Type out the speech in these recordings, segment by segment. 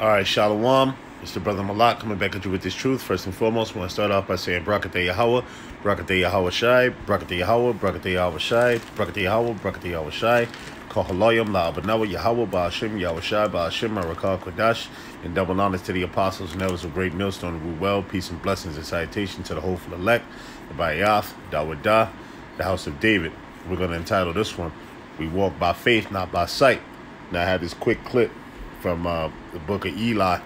All right, Shalom. It's the brother Malak coming back at you with this truth. First and foremost, I want to start off by saying Brakateh Yahweh, Brakateh Yahawashi, Brakateh Yahweh, Brakateh Yahawashi, Brakateh Yahweh, Brakateh Yahawashi, Kohalayim La Abanawa Yahweh Ba'ashim Yahawashi Ba'ashim Arakah Kodash, and double honors to the apostles and that was a great millstone rule well, peace and blessings and salutation to the hopeful elect, the Bayath, Dawadah, the house of David. We're going to entitle this one, We Walk by Faith, Not by Sight. Now I have this quick clip from uh, the book of Eli,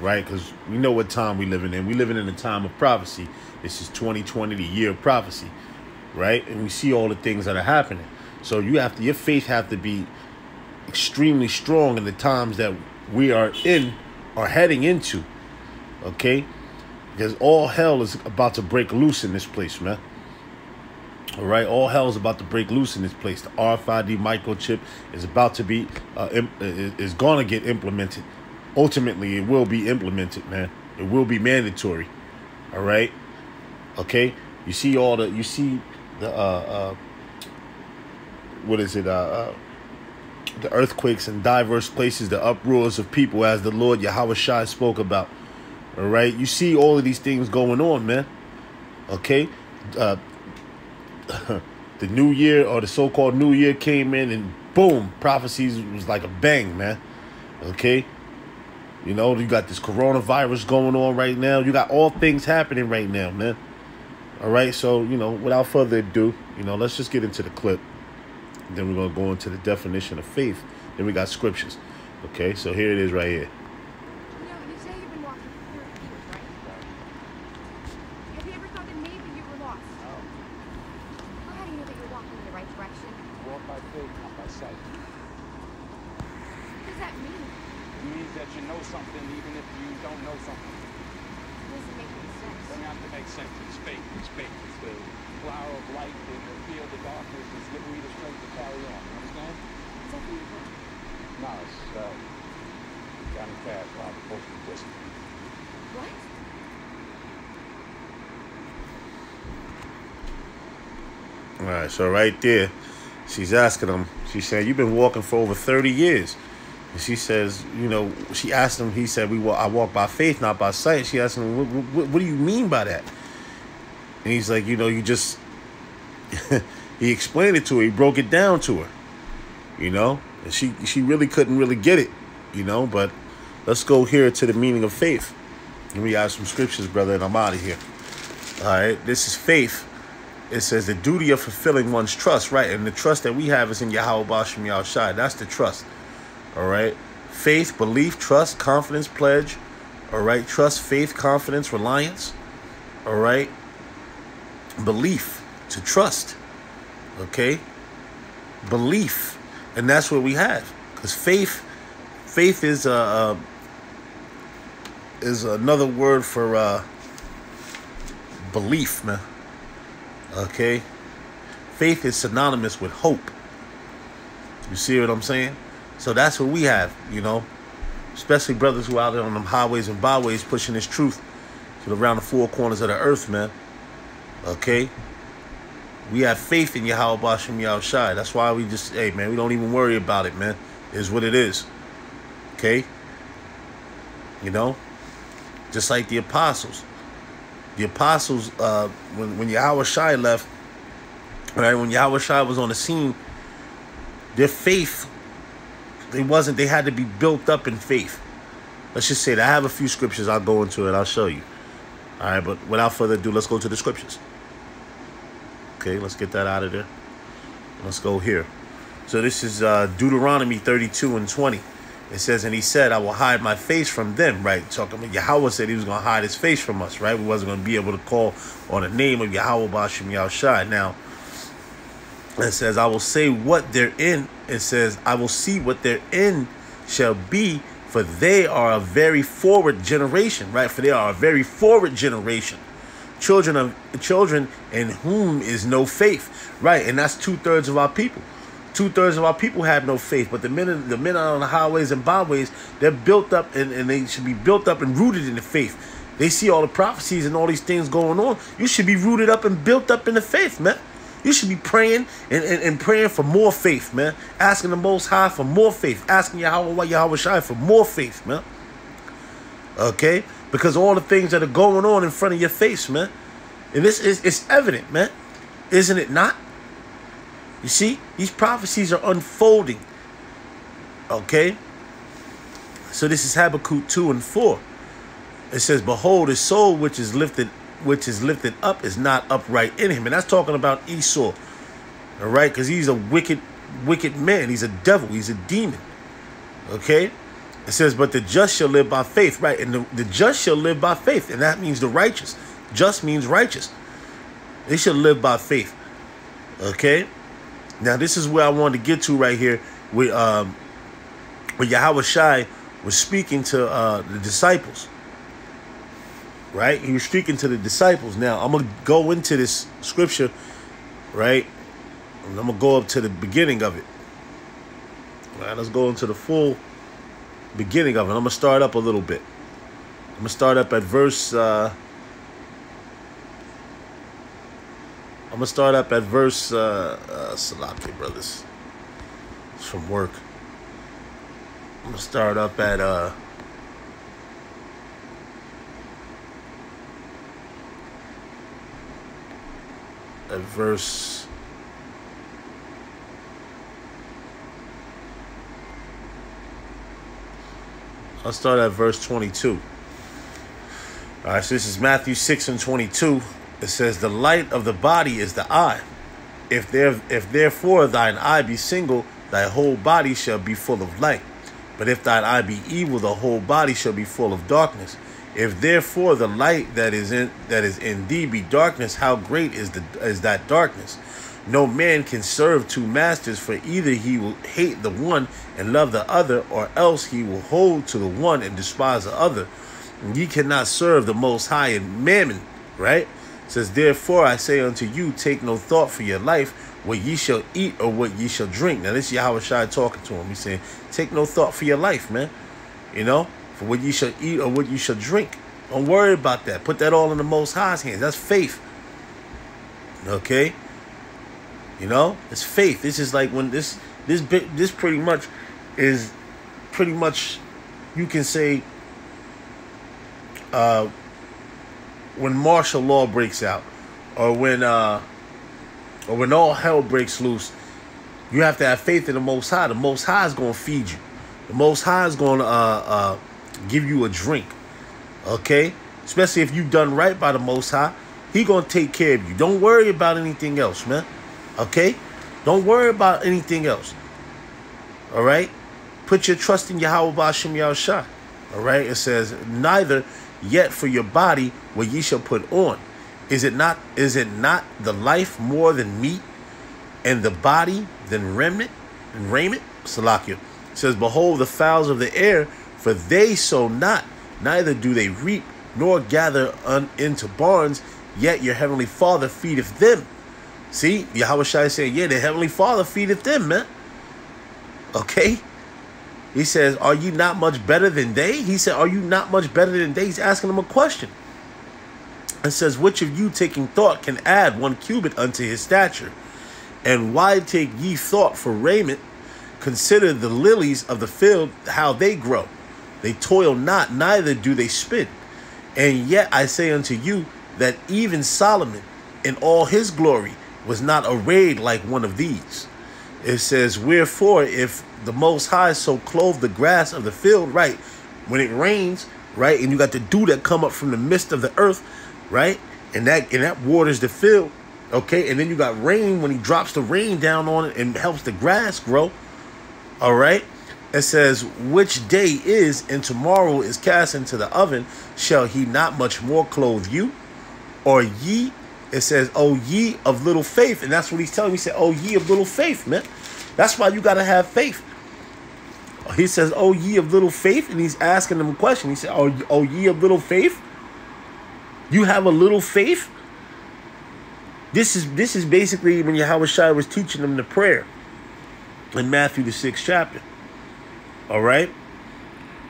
right? Because we know what time we living in. We living in a time of prophecy. This is 2020, the year of prophecy, right? And we see all the things that are happening. So you have to, your faith have to be extremely strong in the times that we are in or heading into, okay? Because all hell is about to break loose in this place, man. All right, all hell is about to break loose in this place. The RFID microchip is about to be uh, is going to get implemented. Ultimately, it will be implemented, man. It will be mandatory. All right, okay. You see all the you see the uh, uh what is it uh, uh the earthquakes in diverse places, the uproars of people, as the Lord Yahawashi spoke about. All right, you see all of these things going on, man. Okay, uh, the new year or the so-called new year came in and boom prophecies was like a bang man okay you know you got this coronavirus going on right now. You got all things happening right now man. All right so you know without further ado you know let's just get into the clip. Then we're going to go into the definition of faith. Then we got scriptures. Okay so here it is right here You know, you say you've been walking for 30 years, right? Have you ever thought that maybe you were lost? Well, how do you know that you're walking in the right direction? Walk by faith, not by sight. What does that mean? It means that you know something even if you don't know something. It doesn't make any sense. It doesn't have to make sense. It's faith. It's faith. It's the flower of light in the field of darkness. It's giving you the strength to carry on. You understand? Is that from the book? No, it's uh, Johnny Cash, Robert Poston Whiskey. What? All right, there, she's asking him. She said, "You've been walking for over thirty years." And she says, "You know," she asked him. He said, "We walk. I walk by faith, not by sight." She asked him, "What, what, what do you mean by that?" And he's like, "You know, you just." he explained it to her. He broke it down to her. You know, and she she really couldn't really get it. You know, but let's go here to the meaning of faith. Let me add some scriptures, brother, and I'm out of here. All right, this is faith it says the duty of fulfilling one's trust, right? And the trust that we have is in Yahweh Bashim Yahushai. That's the trust. All right. Faith, belief, trust, confidence, pledge. All right. Trust, faith, confidence, reliance. All right. Belief, to trust. Okay. Belief. And that's what we have. Because faith, faith is uh, uh is another word for uh belief, man. Okay? Faith is synonymous with hope. You see what I'm saying? So that's what we have, you know. Especially brothers who are out there on them highways and byways pushing this truth to the around the four corners of the earth, man. Okay? We have faith in Yahweh Bashim Yahushai. That's why we just, hey, man, we don't even worry about it, man. It is what it is. Okay? You know? Just like the apostles the apostles, uh, when when Yahawashi left, right, when Yahawashi was on the scene, their faith, they wasn't, they had to be built up in faith. Let's just say that I have a few scriptures. I'll go into it. I'll show you. All right, but without further ado, let's go to the scriptures. Okay, let's get that out of there. Let's go here. So this is uh, Deuteronomy 32 and 20. It says, and he said, I will hide my face from them, right? Talking about Yahweh said he was going to hide his face from us, right? We wasn't going to be able to call on the name of Yahweh Bashim Yahushai. Now, it says, I will say what they're in. It says, I will see what their end shall be, for they are a very forward generation, right? For they are a very forward generation. Children of children in whom is no faith, right? And that's two thirds of our people. Two thirds of our people have no faith, but the men, the men on the highways and byways, they're built up and, and they should be built up and rooted in the faith. They see all the prophecies and all these things going on. You should be rooted up and built up in the faith, man. You should be praying and, and, and praying for more faith, man. Asking the Most High for more faith. Asking Yahweh, Yahawashi for more faith, man. Okay? Because all the things that are going on in front of your face, man. And this is it's evident, man. Isn't it not? You see, these prophecies are unfolding. Okay? So this is Habakkuk 2 and 4. It says, Behold, his soul which is lifted, which is lifted up is not upright in him. And that's talking about Esau. All right, because he's a wicked, wicked man. He's a devil. He's a demon. Okay? It says, But the just shall live by faith. Right. And the, the just shall live by faith. And that means the righteous. Just means righteous. They shall live by faith. Okay? Now this is where I wanted to get to right here with um with Yahawashi was speaking to uh the disciples. Right? He was speaking to the disciples. Now I'm gonna go into this scripture, right? And I'm gonna go up to the beginning of it. All right, let's go into the full beginning of it. I'm gonna start up a little bit. I'm gonna start up at verse uh I'm gonna start up at verse uh, uh brothers. It's from work. I'm gonna start up at uh at verse I'll start at verse 22. All right, so this is Matthew 6 and 22. It says, The light of the body is the eye. If there if therefore thine eye be single, thy whole body shall be full of light. But if thine eye be evil, the whole body shall be full of darkness. If therefore the light that is in that is in thee be darkness, how great is the is that darkness? No man can serve two masters, for either he will hate the one and love the other, or else he will hold to the one and despise the other. And ye cannot serve the most high and mammon, right? Says, Therefore I say unto you, take no thought for your life, what ye shall eat or what ye shall drink. Now this is Yahawashi talking to him. He's saying, Take no thought for your life, man. You know, for what ye shall eat or what ye shall drink. Don't worry about that. Put that all in the most high's hands. That's faith. Okay? You know, it's faith. This is like when this this bit this pretty much is pretty much you can say uh when martial law breaks out or when uh or when all hell breaks loose, you have to have faith in the most high. The most high is gonna feed you. The most high is gonna uh uh give you a drink. Okay? Especially if you've done right by the most high. He gonna take care of you. Don't worry about anything else, man. Okay? Don't worry about anything else. All right? Put your trust in Yahweh Bashem Yahushua. All right? It says, neither yet for your body what ye shall put on. Is it not is it not the life more than meat, and the body than remnant and raiment? Salakia. Says, Behold the fowls of the air, for they sow not, neither do they reap, nor gather un- into barns, yet your heavenly father feedeth them. See, Yahawashi saying, yeah, the Heavenly Father feedeth them, man. Okay? He says, Are you not much better than they? He said, Are you not much better than they? He's asking them a question. And says, Which of you taking thought can add one cubit unto his stature? And why take ye thought for raiment? Consider the lilies of the field, how they grow. They toil not, neither do they spin. And yet I say unto you that even Solomon in all his glory was not arrayed like one of these. It says, Wherefore, if the Most High so clothe the grass of the field, right, when it rains, right, and you got the dew that come up from the midst of the earth, right, and that and that waters the field, okay, and then you got rain when he drops the rain down on it and helps the grass grow, all right. It says, Which day is, and tomorrow is cast into the oven, shall he not much more clothe you? Or ye it says, "Oh ye of little faith," and that's what he's telling me. He said, "Oh ye of little faith, man." That's why you got to have faith. He says, "Oh ye of little faith," and he's asking them a question. He said, "Oh, oh ye of little faith." You have a little faith. This is this is basically when Yahawashi was teaching them the prayer in Matthew the sixth chapter. All right.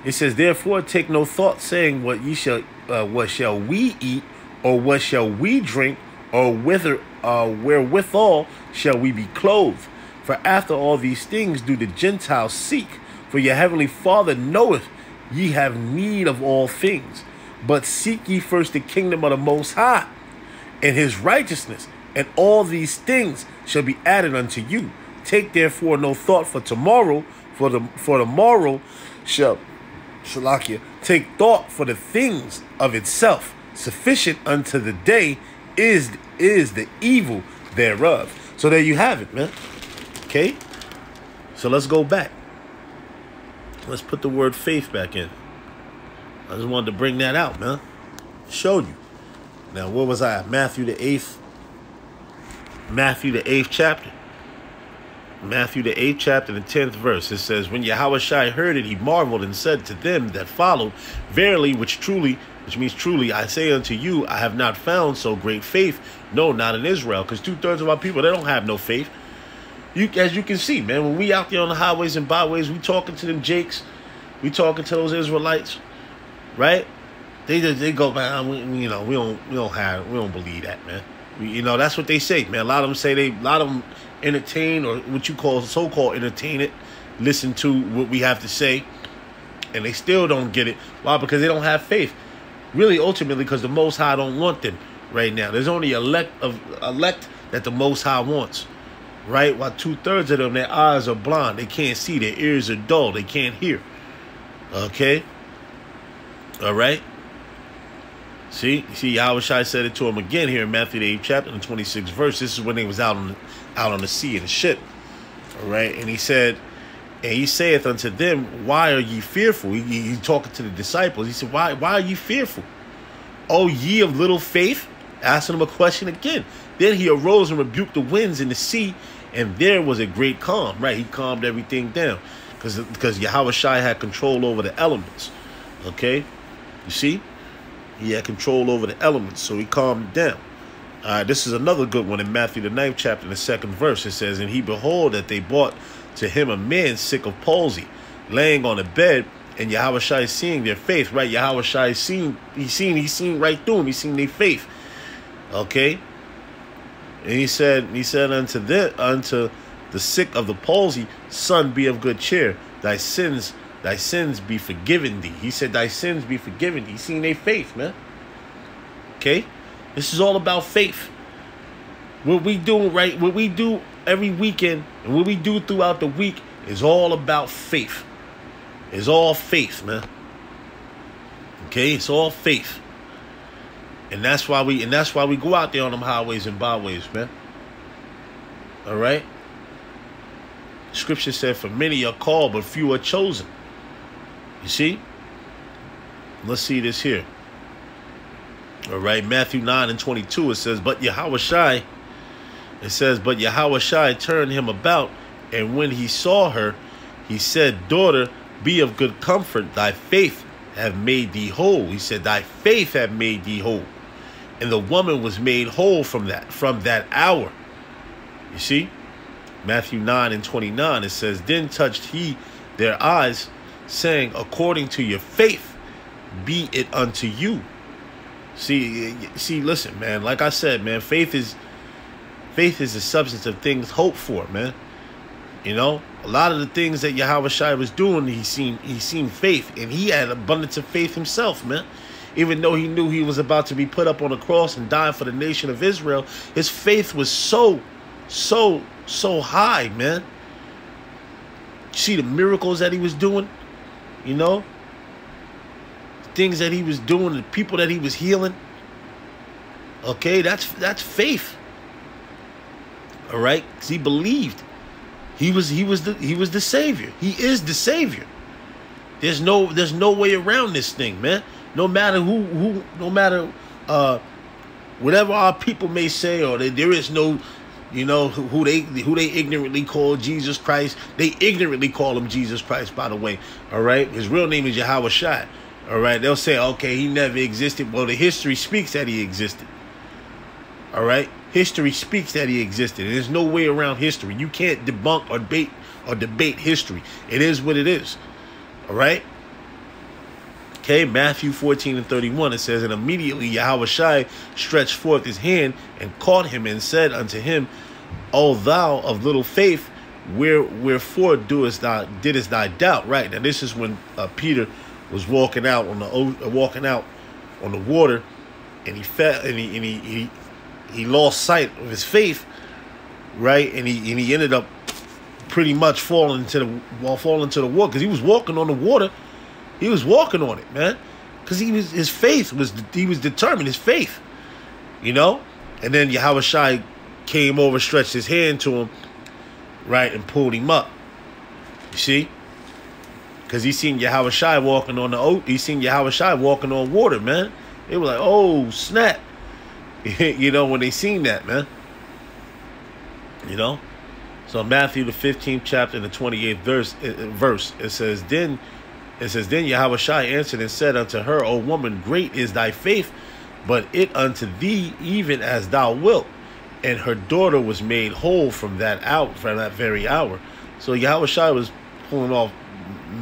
It says, "Therefore, take no thought, saying, What ye shall, uh, what shall we eat, or what shall we drink, or whither, uh, wherewithal shall we be clothed? For after all these things do the Gentiles seek. For your heavenly Father knoweth ye have need of all things. But seek ye first the kingdom of the Most High and his righteousness, and all these things shall be added unto you. Take therefore no thought for tomorrow, for the for the morrow shall Shalakia take thought for the things of itself. Sufficient unto the day is is the evil thereof. So there you have it, man. Okay? So let's go back. Let's put the word faith back in. I just wanted to bring that out, man. Showed you. Now, where was I? Matthew the eighth. Matthew the eighth chapter. Matthew the eighth chapter, the tenth verse. It says, When Yahushua heard it, he marveled and said to them that followed, Verily, which truly, which means truly, I say unto you, I have not found so great faith. No, not in Israel, because two thirds of our people they don't have no faith. You, as you can see, man, when we out there on the highways and byways, we talking to them Jakes, we talking to those Israelites, right? They they go, man, we, you know, we don't we don't have we don't believe that, man. We, you know, that's what they say, man. A lot of them say they, a lot of them entertain or what you call so-called entertain it, listen to what we have to say, and they still don't get it. Why? Because they don't have faith. Really, ultimately, because the Most High don't want them right now. There's only elect of elect that the Most High wants, right? While two thirds of them, their eyes are blind, they can't see, their ears are dull, they can't hear. Okay. All right. See, see, Yahushua said it to him again here in Matthew the 8th chapter, the 26th verse. This is when they was out on out on the sea in a ship. All right, and he said, and he saith unto them, Why are ye fearful? He, he, talking to the disciples. He said, Why why are ye fearful? O ye of little faith? Asking them a question again. Then he arose and rebuked the winds and the sea, and there was a great calm. Right, he calmed everything down because because Yahushua had control over the elements. Okay, you see, he had control over the elements, so he calmed down. All right, this is another good one in Matthew the ninth chapter, the second verse. It says, "And he behold that they brought to him a man sick of palsy, laying on a bed." And Yahweh is seeing their faith, right? Yahweh is seeing, he's seeing, he's seeing right through him, He's seeing their faith. Okay. And he said, he said unto the unto the sick of the palsy, son, be of good cheer. Thy sins, thy sins be forgiven thee. He said, thy sins be forgiven thee. He's seen their faith, man. Okay. This is all about faith. What we do right, what we do every weekend and what we do throughout the week is all about faith. It's all faith, man. Okay, it's all faith. And that's why we and that's why we go out there on them highways and byways, man. All right? Scripture said, For many are called, but few are chosen. You see? Let's see this here. All right, Matthew 9 and 22, it says, But Yahawashi, it says, But Yahawashi turned him about, and when he saw her, he said, Daughter, be of good comfort, thy faith have made thee whole. He said, Thy faith have made thee whole. And the woman was made whole from that, from that hour. You see? Matthew 9 and 29, it says, Then touched he their eyes, saying, According to your faith, be it unto you. See, see, listen, man. Like I said, man, faith is faith is the substance of things hoped for, man. You know, a lot of the things that Yahawashi was doing, he seen he seen faith, and he had abundance of faith himself, man. Even though he knew he was about to be put up on a cross and die for the nation of Israel, his faith was so, so, so high, man. See the miracles that he was doing, you know, things that he was doing, the people that he was healing. Okay, that's that's faith. All right, because he believed. He was he was the he was the savior. He is the savior. There's no there's no way around this thing, man. No matter who who no matter uh whatever our people may say or they, there is no you know who they who they ignorantly call Jesus Christ. They ignorantly call him Jesus Christ by the way. All right? His real name is Yahawashi. All right? They'll say, "Okay, he never existed." Well, the history speaks that he existed. All right? History speaks that he existed. There's no way around history. You can't debunk or debate or debate history. It is what it is. All right? Okay, Matthew 14 and 31, it says, And immediately Yahawashi stretched forth his hand and caught him and said unto him, O thou of little faith, where wherefore doest thou didst thy doubt? Right now, this is when uh, Peter was walking out on the uh, walking out on the water, and he fell and he and he he, he lost sight of his faith, right? And he and he ended up pretty much falling into the while falling into the water because he was walking on the water. He was walking on it, man, because he was his faith was he was determined. His faith, you know. And then Yahawashi came over, stretched his hand to him, right, and pulled him up. You see? Because he seen Yahawashi walking on the oat. He seen Yahawashi walking on water, man. They were like, oh, snap. you know, when they seen that, man. You know? So Matthew the 15th chapter and the 28th verse, uh, verse it says, Then it says, Then Yahawashi answered and said unto her, O woman, great is thy faith, but it unto thee even as thou wilt. And her daughter was made whole from that out from that very hour. So Yahawashi was pulling off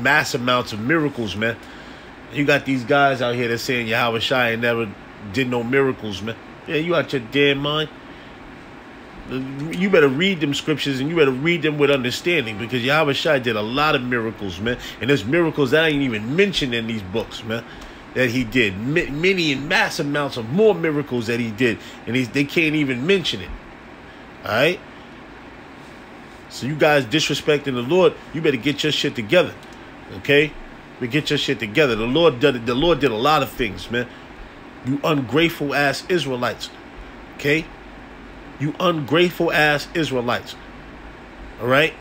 mass amounts of miracles, man. You got these guys out here that saying Yahawashi never did no miracles, man. Yeah, you out your damn mind. You better read them scriptures and you better read them with understanding because Yahawashi did a lot of miracles, man. And there's miracles that ain't even mentioned in these books, man. That he did many and mass amounts of more miracles that he did, and they can't even mention it. All right. So you guys disrespecting the Lord, you better get your shit together. Okay? But get your shit together. The Lord did the Lord did a lot of things, man. You ungrateful ass Israelites. Okay? You ungrateful ass Israelites. All right?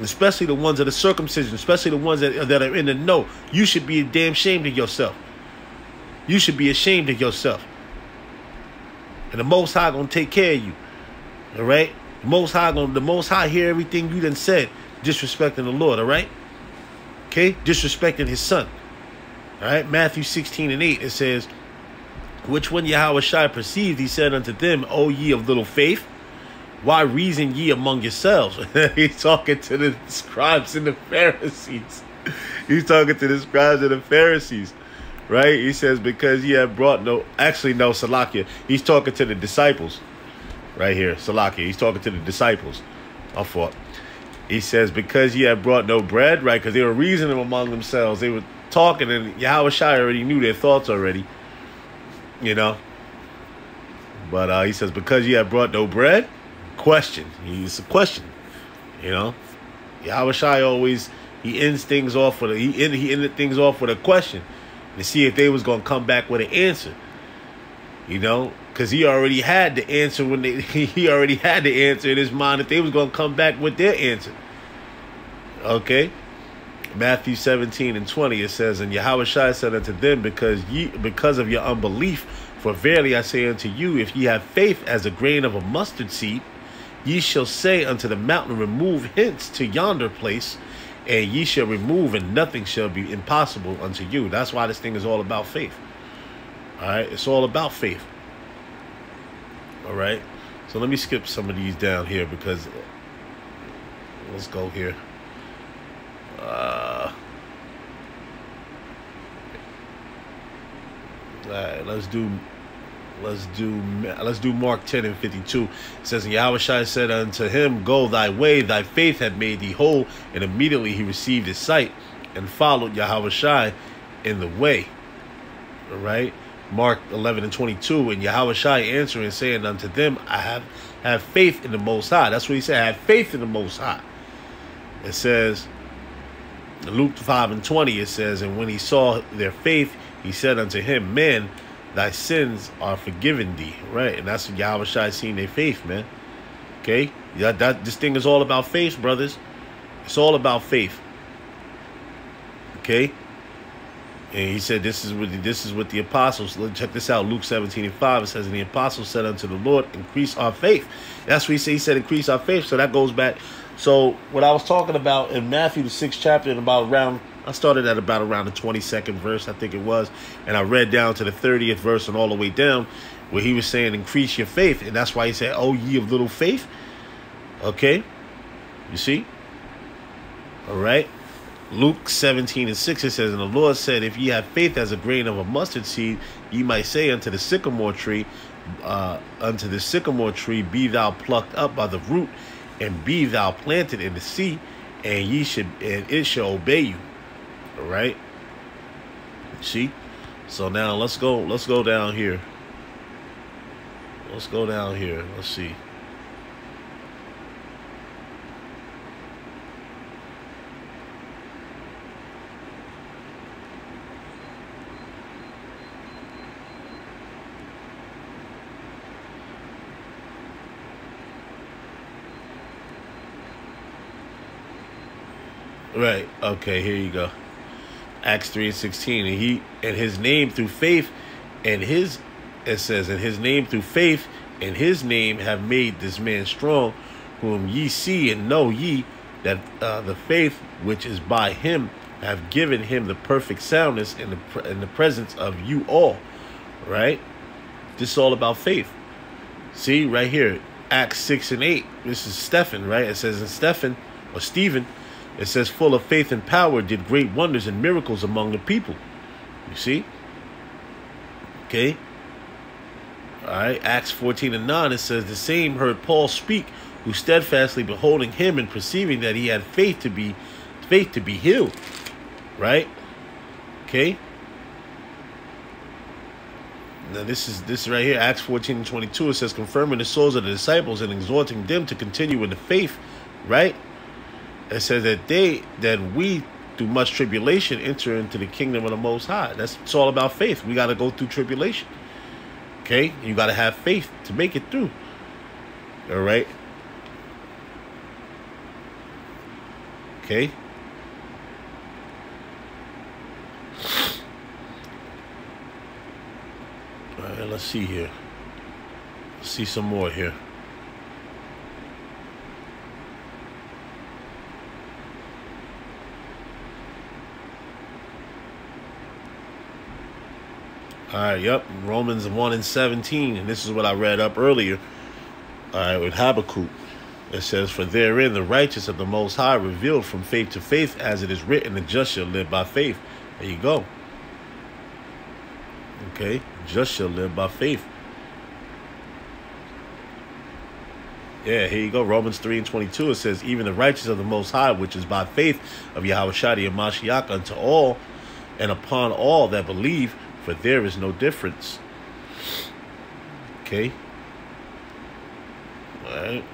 Especially the ones that are circumcision, especially the ones that, that are in the know. You should be damn ashamed of yourself. You should be ashamed of yourself. And the Most High gonna take care of you. All right? The Most High gonna the Most High hear everything you done said, disrespecting the Lord. All right? Okay, disrespecting His Son. All right, Matthew sixteen and eight it says, "Which when Yahweh perceived, he said unto them, O ye of little faith, why reason ye among yourselves?" He's talking to the scribes and the Pharisees. He's talking to the scribes and the Pharisees right? He says, because he have brought no, actually, no, Salakia. He's talking to the disciples right here. Salakia. He's talking to the disciples. I thought. He says, because he have brought no bread, right? Because they were reasoning among themselves. They were talking, and Yahawashi already knew their thoughts already, you know. But uh, he says, because you have brought no bread, question. He's a question, you know. Yahawashi always, he ends things off with a, he, end, he ended things off with a question to see if they was gonna come back with an answer. You know, because he already had the answer when they he already had the answer in his mind that they was gonna come back with their answer. Okay. Matthew 17 and 20 it says, And Yahawashi said unto them, Because ye because of your unbelief, for verily I say unto you, if ye have faith as a grain of a mustard seed, ye shall say unto the mountain, Remove hence to yonder place, and ye shall remove, and nothing shall be impossible unto you. That's why this thing is all about faith. All right, it's all about faith. All right, so let me skip some of these down here because let's go here. Uh, all right, let's do let's do let's do Mark 10 and 52. It says, And Yahawashi said unto him, Go thy way, thy faith hath made thee whole. And immediately he received his sight and followed Yahawashi in the way. All right. Mark 11 and 22. And Yahawashi answering, saying unto them, I have have faith in the Most High. That's what he said. I have faith in the Most High. It says, Luke 5 and 20, it says, And when he saw their faith, he said unto him, Man, thy sins are forgiven thee. Right? And that's Yahawashi seen their faith, man. Okay? That, that this thing is all about faith, brothers. It's all about faith. Okay? And he said, "This is what the, this is what the apostles. Let's check this out. Luke seventeen and five. It says, "And the apostles said unto the Lord, Increase our faith." That's what he said. He said, "Increase our faith." So that goes back. So what I was talking about in Matthew the sixth chapter, and about around, I started at about around the twenty second verse, I think it was, and I read down to the thirtieth verse and all the way down, where he was saying, "Increase your faith," and that's why he said, "Oh, ye of little faith." Okay, you see. All right. Luke 17 and 6, it says, And the Lord said, If ye have faith as a grain of a mustard seed, ye might say unto the sycamore tree, uh, Unto the sycamore tree, Be thou plucked up by the root, and be thou planted in the sea, and ye should, and it shall obey you. All right. See? So now let's go let's go down here. Let's go down here. Let's see. Right. Okay, here you go. Acts 3 and 16. And he and his name through faith and his it says, in his name through faith and his name have made this man strong, whom ye see and know ye that uh, the faith which is by him have given him the perfect soundness in the in the presence of you all. Right? This is all about faith. See, right here, Acts 6 and 8. This is Stephen, right? It says in Stephen or Stephen it says, full of faith and power, did great wonders and miracles among the people. You see? Okay. All right. Acts 14 and 9, it says, the same heard Paul speak, who steadfastly beholding him and perceiving that he had faith to be faith to be healed. Right? Okay. Now this is this right here, Acts 14 and 22. It says, confirming the souls of the disciples and exhorting them to continue in the faith, right? It says that they that we through much tribulation enter into the kingdom of the most high. That's it's all about faith. We gotta go through tribulation. Okay? You gotta have faith to make it through. All right. Okay. All right, let's see here. Let's see some more here. All right, yep. Romans 1 and 17. And this is what I read up earlier. All right, with Habakkuk. It says, For therein the righteous of the Most High revealed from faith to faith, as it is written, the just shall live by faith. There you go. Okay, just shall live by faith. Yeah, here you go. Romans 3 and 22. It says, Even the righteous of the Most High, which is by faith of Yahweh Shadi and Mashiach, unto all and upon all that believe, for there is no difference. Okay? Alright.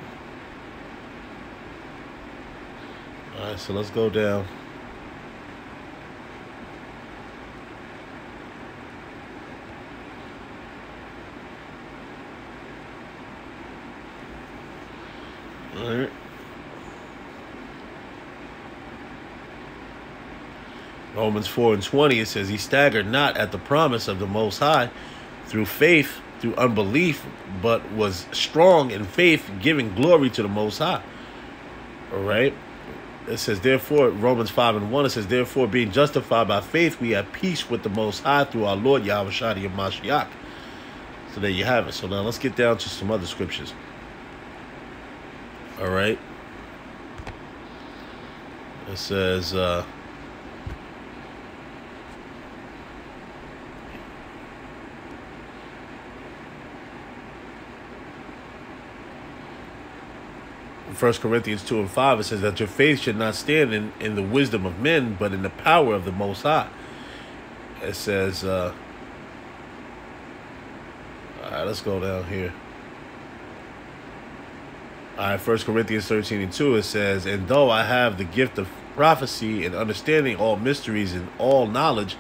Alright, so let's go down. Alright. Romans 4 and 20, it says, He staggered not at the promise of the Most High through faith, through unbelief, but was strong in faith, giving glory to the Most High. All right. It says, therefore, Romans 5 and 1, it says, therefore, being justified by faith, we have peace with the Most High through our Lord Yahweh Shadi Mashiach. So there you have it. So now let's get down to some other scriptures. All right. It says, uh, First Corinthians 2 and 5, it says that your faith should not stand in, in the wisdom of men, but in the power of the Most High. It says, uh, all right, let's go down here. All right, First Corinthians 13 and 2, it says, And though I have the gift of prophecy and understanding all mysteries and all knowledge,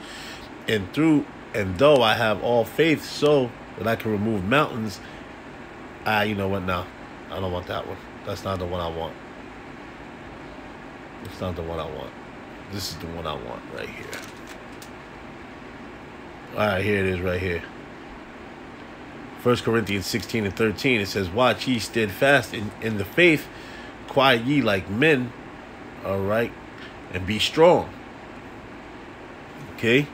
and through and though I have all faith so that I can remove mountains, ah, you know what now? I don't want that one. That's not the one I want. It's not the one I want. This is the one I want right here. All right, here it is right here. First Corinthians 16 and 13, it says, Watch ye steadfast in, in the faith, quiet ye like men, all right, and be strong. Okay?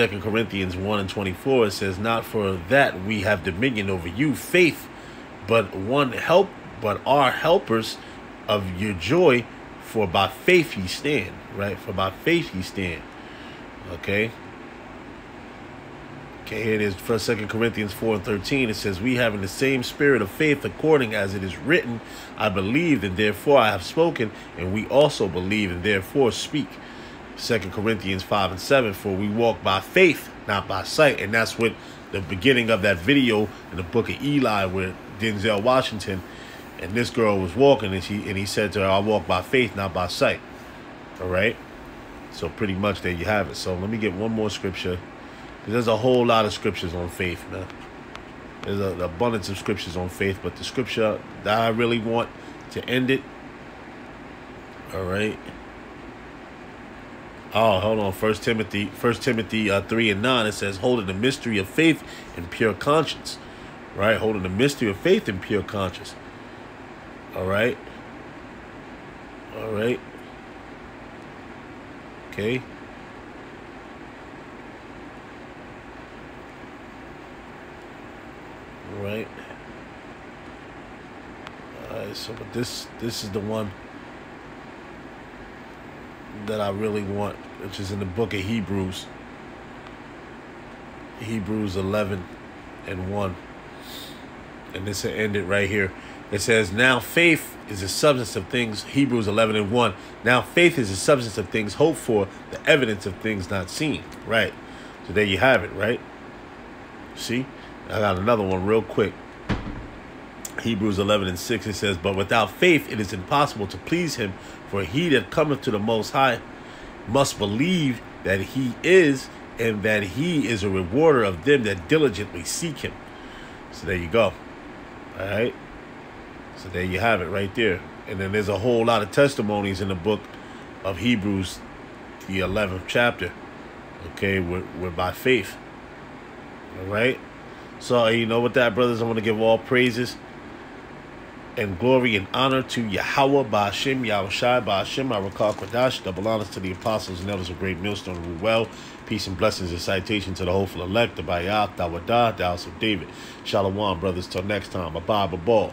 Second Corinthians 1 and 24, it says, Not for that we have dominion over you, faith, but one help, but are helpers of your joy, for by faith ye stand, right? For by faith ye stand. Okay. Okay, here it is, First Second Corinthians 4 and 13. It says, We having the same spirit of faith, according as it is written, I believed, and therefore I have spoken, and we also believe, and therefore speak. Second Corinthians 5 and 7, for we walk by faith, not by sight. And that's what the beginning of that video in the book of Eli where Denzel Washington and this girl was walking and she and he said to her, I walk by faith, not by sight. All right. So pretty much there you have it. So let me get one more scripture. There's a whole lot of scriptures on faith, man. There's an abundance of scriptures on faith, but the scripture that I really want to end it. All right. Oh, hold on. First Timothy, First Timothy uh, three and nine. It says, "Holding the mystery of faith in pure conscience." Right, holding the mystery of faith in pure conscience. All right. All right. Okay. All right. All right. So, but this this is the one that I really want, which is in the book of Hebrews. Hebrews 11 and 1. And this will end it right here. It says, Now faith is the substance of things, Hebrews 11 and 1. Now faith is the substance of things hoped for, the evidence of things not seen. Right. So there you have it, right? See? I got another one real quick. Hebrews 11 and 6, it says, But without faith it is impossible to please him, for he that cometh to the Most High must believe that he is, and that he is a rewarder of them that diligently seek him. So there you go. All right. So there you have it right there. And then there's a whole lot of testimonies in the book of Hebrews, the 11th chapter. Okay, we're, we're by faith. All right. So, you know, with that, brothers, I want to give all praises and glory and honor to Yahweh, Ba'ashim, Yahushai, Ba'ashim, Arakal Kwadash, double honors to the apostles and elders of Great Millstone well. Peace and blessings and citation to the hopeful elect, the Bayat, Dawadah, the house of David. Shalom, brothers. Till next time. Bye, bye